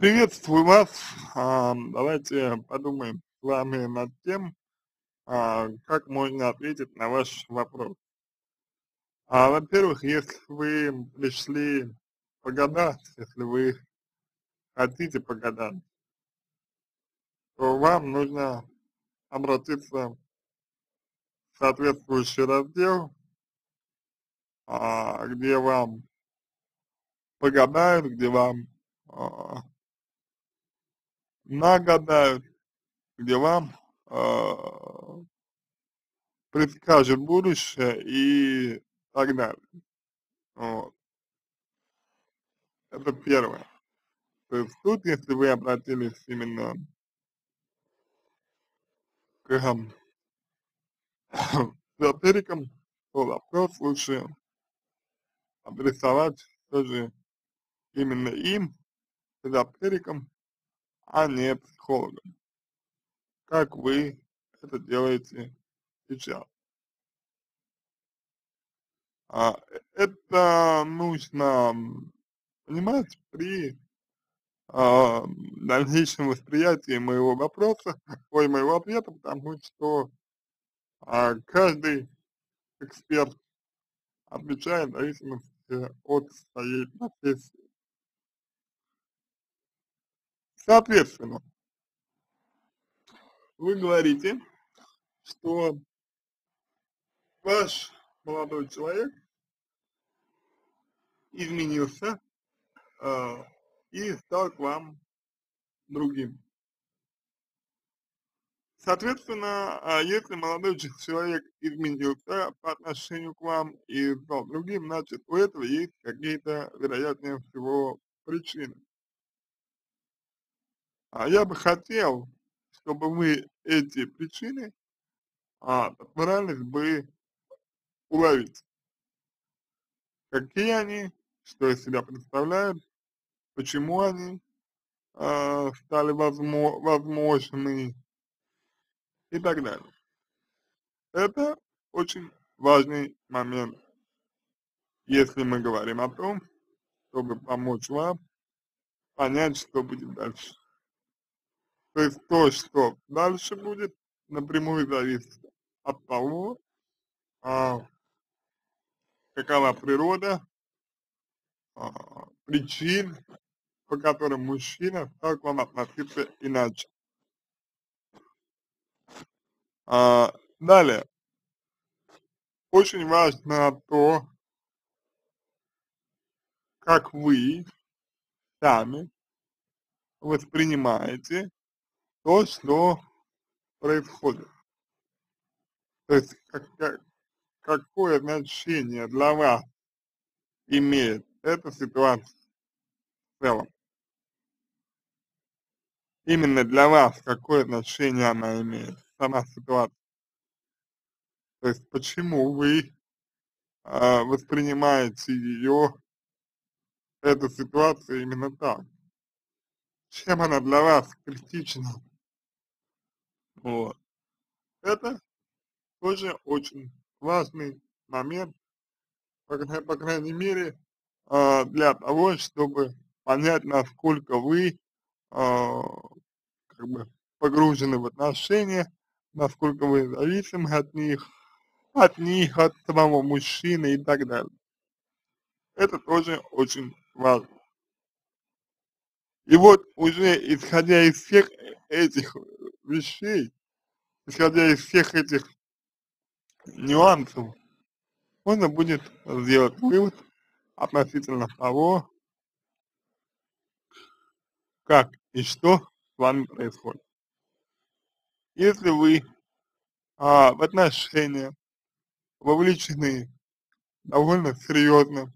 Приветствую вас. А, давайте подумаем с вами над тем, а, как можно ответить на ваш вопрос. А, во-первых, если вы пришли погадать, если вы хотите погадать, то вам нужно обратиться в соответствующий раздел, где вам погадают, где вам нагадают, где вам э, предскажут будущее и так далее. Вот. Это первое. То есть тут, если вы обратились именно к эзотерикам, то вопрос лучше адресовать тоже именно им, эзотерикам, а не психологом, как вы это делаете сейчас. А, это нужно понимать при а, дальнейшем восприятии моего вопроса, ой, моего ответа, потому что а, каждый эксперт отвечает в зависимости от своей профессии. Соответственно, вы говорите, что ваш молодой человек изменился э, и стал к вам другим. Соответственно, а если молодой человек изменился по отношению к вам и стал другим, значит у этого есть какие-то, вероятнее всего, причины. А я бы хотел, чтобы вы эти причины а, постарались бы уловить. Какие они, что из себя представляют, почему они а, стали возмо возможны и так далее. Это очень важный момент, если мы говорим о том, чтобы помочь вам понять, что будет дальше. То есть то, что дальше будет, напрямую зависит от того, а, какова природа, а, причин, по которым мужчина стал к вам относиться иначе. А, далее. Очень важно то, как вы сами воспринимаете то, что происходит. То есть как, как, какое значение для вас имеет эта ситуация в целом. Именно для вас какое значение она имеет, сама ситуация. То есть почему вы э, воспринимаете ее, эту ситуацию именно так. Чем она для вас критична? Вот. Это тоже очень важный момент, по, по крайней мере, э, для того, чтобы понять, насколько вы э, как бы погружены в отношения, насколько вы зависимы от них, от них, от самого мужчины и так далее. Это тоже очень важно. И вот уже исходя из всех этих вещей, исходя из всех этих нюансов, можно будет сделать вывод относительно того, как и что с вами происходит. Если вы а, в отношения вовлечены довольно серьезно,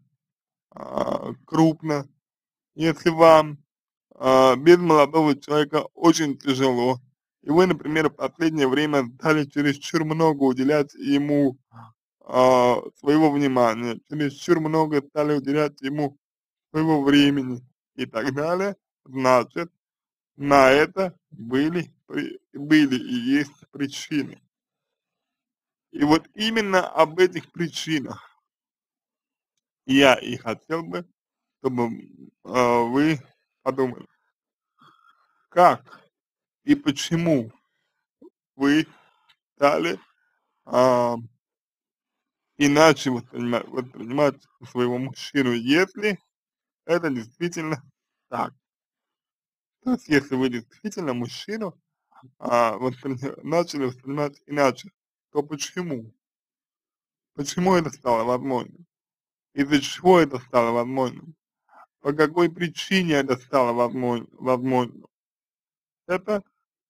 а, крупно, если вам а, без молодого человека очень тяжело, и вы, например, в последнее время стали чересчур много уделять ему а, своего внимания, чересчур много стали уделять ему своего времени и так далее, значит, на это были, были и есть причины. И вот именно об этих причинах я и хотел бы, чтобы э, вы подумали. как и почему вы стали а, иначе воспринимать, воспринимать своего мужчину, если это действительно так. То есть, если вы действительно мужчину а, воспри... начали воспринимать иначе, то почему? Почему это стало возможным? Из-за чего это стало возможным? По какой причине это стало возможным? Это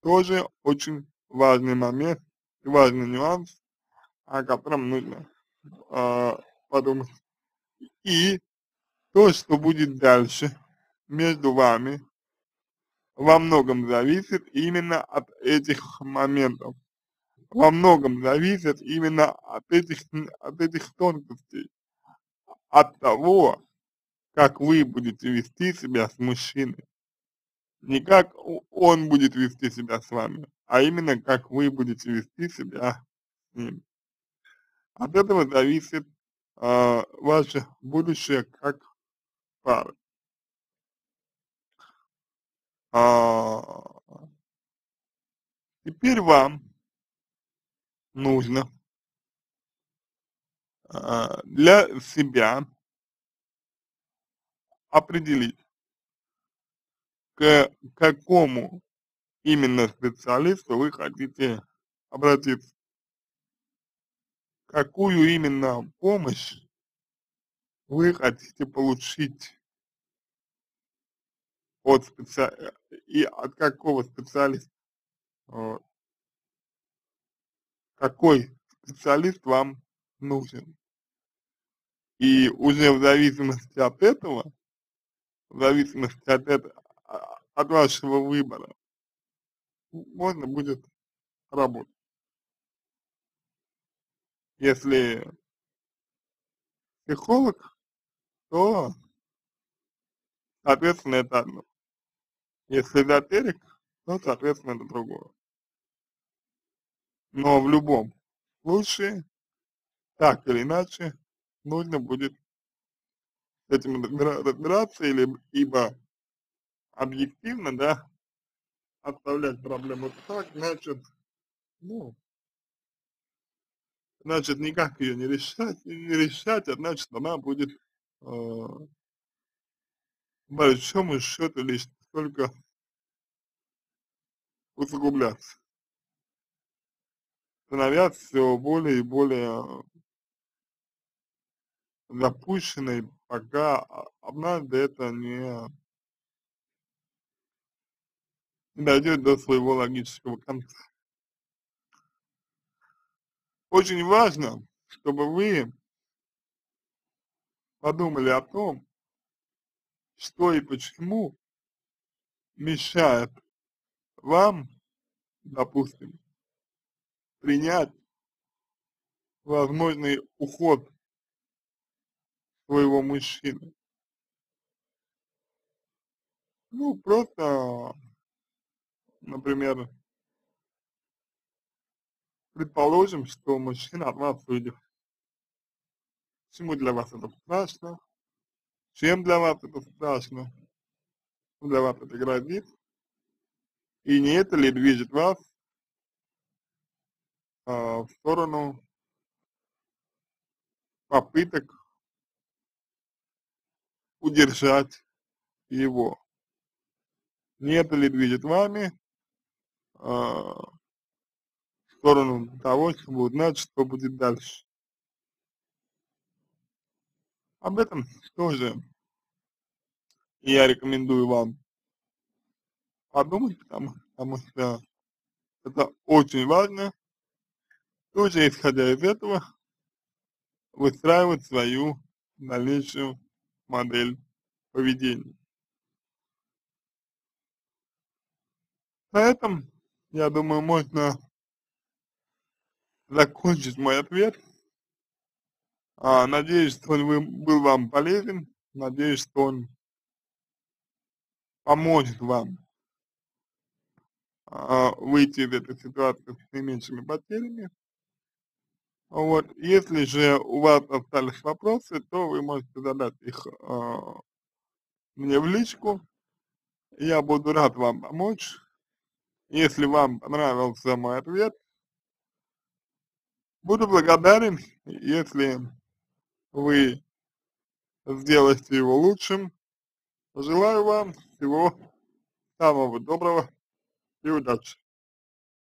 тоже очень важный момент, важный нюанс, о котором нужно э, подумать. И то, что будет дальше между вами, во многом зависит именно от этих моментов. Во многом зависит именно от этих, от этих тонкостей, от того, как вы будете вести себя с мужчиной. Не как он будет вести себя с вами, а именно как вы будете вести себя с ним. От этого зависит э, ваше будущее как пары. А, теперь вам нужно а, для себя определить, к какому именно специалисту вы хотите обратиться. Какую именно помощь вы хотите получить от специ... и от какого специалиста. Какой специалист вам нужен. И уже в зависимости от этого в зависимости от, этого, от вашего выбора, можно будет работать. Если психолог, то, соответственно, это одно. Если эзотерик, то, соответственно, это другое. Но в любом случае, так или иначе, нужно будет с этим разбираться, или, ибо объективно, да, оставлять проблему так, значит, ну, значит, никак ее не решать, не решать, а значит, она будет э, по большому счету лишь только усугубляться, становясь все более и более запущенной, пока однажды это не дойдет до своего логического конца. Очень важно, чтобы вы подумали о том, что и почему мешает вам, допустим, принять возможный уход своего мужчины. Ну, просто, например, предположим, что мужчина от вас уйдет. Почему для вас это страшно? Чем для вас это страшно? Для вас это грозит? И не это ли движет вас а, в сторону попыток удержать его. Не это ли движет вами э, в сторону того, чтобы узнать, что будет дальше. Об этом тоже я рекомендую вам подумать, потому, потому что это очень важно, тоже исходя из этого, выстраивать свою дальнейшую модель поведения. На этом, я думаю, можно закончить мой ответ. А, надеюсь, что он был вам полезен. Надеюсь, что он поможет вам а, выйти из этой ситуации с наименьшими потерями. Вот, если же у вас остались вопросы, то вы можете задать их э, мне в личку, я буду рад вам помочь. Если вам понравился мой ответ, буду благодарен, если вы сделаете его лучшим. Желаю вам всего самого доброго и удачи.